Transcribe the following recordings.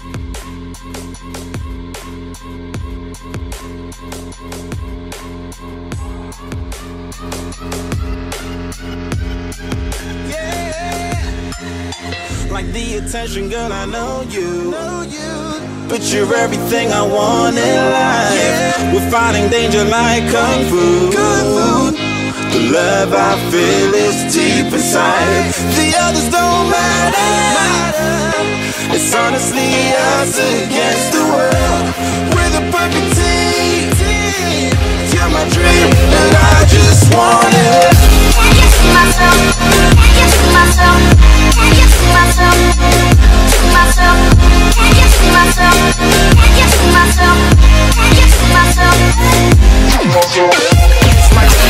Like the attention, girl, I know you. Know you. But you're everything I want in life. Yeah. We're fighting danger like kung fu. Kung fu. The love I feel is deep inside. The others don't matter. It's honestly us against the world. We're the perfect team. You're my dream, and I just want it. I just see myself. I just see myself. I just see myself. See myself. I just see myself. I just see myself. I just see myself.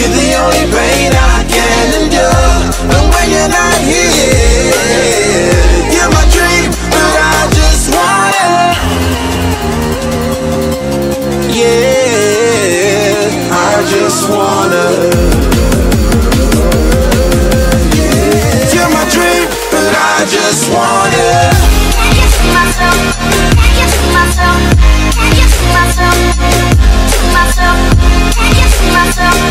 You're the only pain I can endure. And when you're not here, you're my dream, but I just want it. Yeah, I just wanna. You're my dream, but I just want it. See myself. Myself.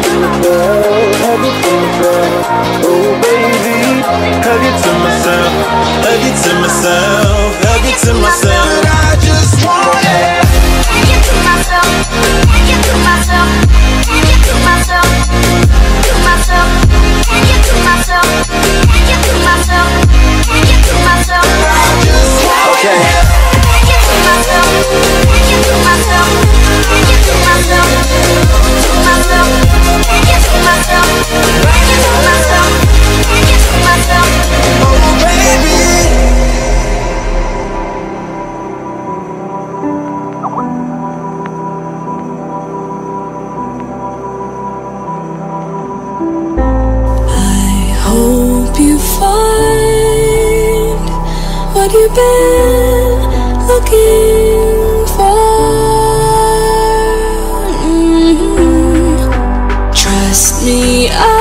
Oh baby, hug it to myself, hug it to myself, hug it to myself. But I just want it. To myself. I give to myself. I give to myself. To myself. I give to myself. I give to myself. I give to myself. I just want Okay. I hope you find what you've been looking for. Mhm. Trust me, I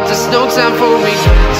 but there's no time for me.